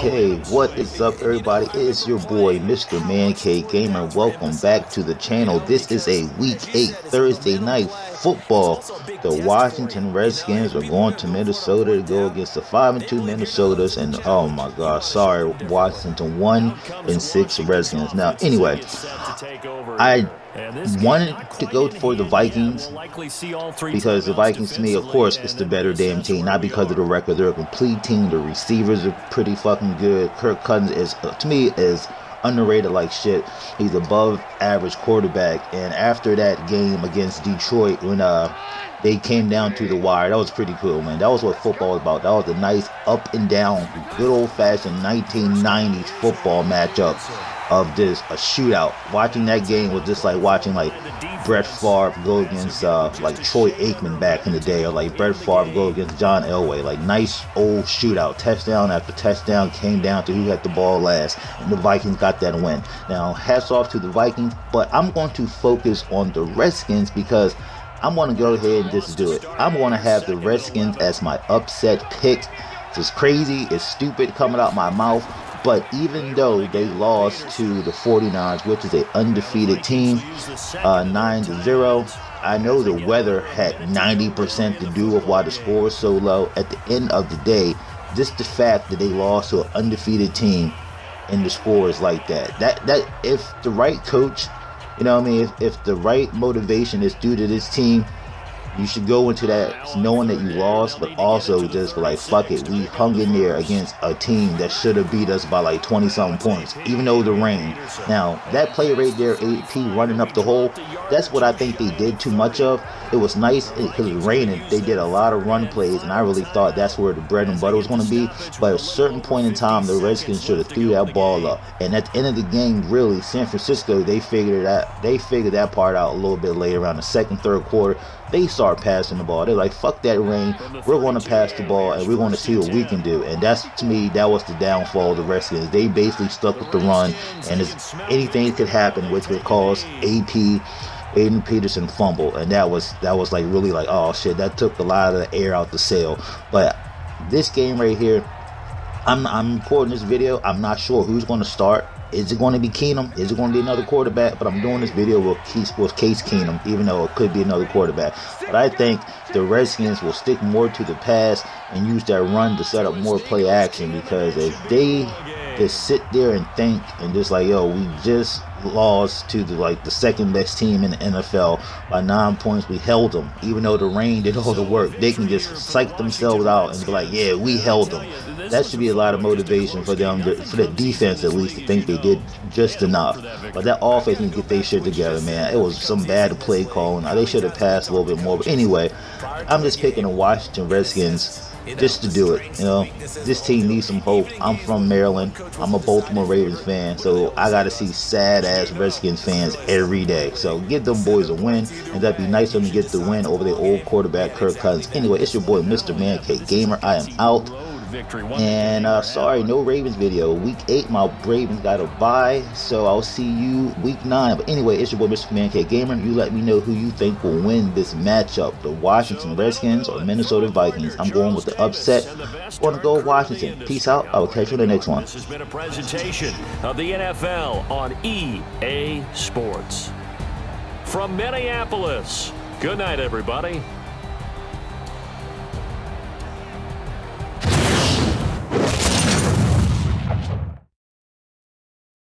Okay, what is up everybody? It's your boy Mr. Man Cave Gamer. Welcome back to the channel. This is a week 8 Thursday night football. The Washington Redskins are going to Minnesota to go against the 5 and 2 Minnesotas and oh my god, sorry, Washington 1 and 6 Redskins. Now, anyway, I wanted to go for the Vikings because the Vikings to me, of course, is the better damn team. Not because of the record; they're a complete team. The receivers are pretty fucking good. Kirk Cousins is, to me, is underrated like shit. He's above average quarterback. And after that game against Detroit, when uh they came down to the wire, that was pretty cool, man. That was what football was about. That was a nice up and down, good old fashioned 1990s football matchup of this a shootout. Watching that game was just like watching like Brett Favre go against uh, like Troy Aikman back in the day, or like Brett Favre go against John Elway. Like nice old shootout, touchdown after touchdown came down to who had the ball last, and the Vikings got that win. Now hats off to the Vikings, but I'm going to focus on the Redskins because. I'm going to go ahead and just do it. I'm going to have the Redskins as my upset pick. It's crazy, it's stupid coming out my mouth, but even though they lost to the 49ers, which is an undefeated team, uh, 9 to 0, I know the weather had 90% to do with why the score was so low. At the end of the day, just the fact that they lost to an undefeated team and the score is like that. That that if the right coach, you know what I mean, if, if the right motivation is due to this team, you should go into that knowing that you lost, but also just like, fuck it, we hung in there against a team that should have beat us by like 20 something points, even though the rain. Now, that play right there, AP running up the hole, that's what I think they did too much of. It was nice because it was raining. They did a lot of run plays, and I really thought that's where the bread and butter was going to be. But at a certain point in time, the Redskins should have threw that ball up. And at the end of the game, really, San Francisco, they figured that they figured that part out a little bit later around the second, third quarter they start passing the ball. They're like, fuck that rain. We're going to pass the ball and we're going to see what we can do. And that's, to me, that was the downfall of the Redskins. They basically stuck with the run, and anything could happen, which would cause AP. Adrian Peterson fumble, and that was that was like really like oh shit that took a lot of the air out the sail. But this game right here, I'm I'm recording this video. I'm not sure who's going to start. Is it going to be Keenum? Is it going to be another quarterback? But I'm doing this video with Case, with Case Keenum, even though it could be another quarterback. But I think the Redskins will stick more to the pass and use that run to set up more play action because if they just sit there and think and just like, yo, we just lost to the like the second best team in the NFL by nine points. We held them, even though the rain did all the work. They can just psych themselves out and be like, yeah, we held them. That should be a lot of motivation for them, to, for the defense at least, to think they did just enough. But that offense to get their shit together, man. It was some bad play calling. They should have passed a little bit more. But anyway, I'm just picking the Washington Redskins just to do it. You know, this team needs some hope. I'm from Maryland. I'm a Baltimore Ravens fan, so I got to see sad ass Redskins fans every day. So give them boys a win, and that'd be nice for them to get the win over their old quarterback Kirk Cousins. Anyway, it's your boy Mr. Man Cave Gamer. I am out victory. And uh, sorry, no Ravens video. Week eight, my Ravens got a bye, so I'll see you week nine. But anyway, it's your boy Mr. Man Cave Gamer. You let me know who you think will win this matchup: the Washington Redskins or Minnesota Vikings. I'm going with the upset. going to go Washington. Peace out. I will catch you in the next one. This has been a presentation of the NFL on EA Sports. From Minneapolis, good night, everybody.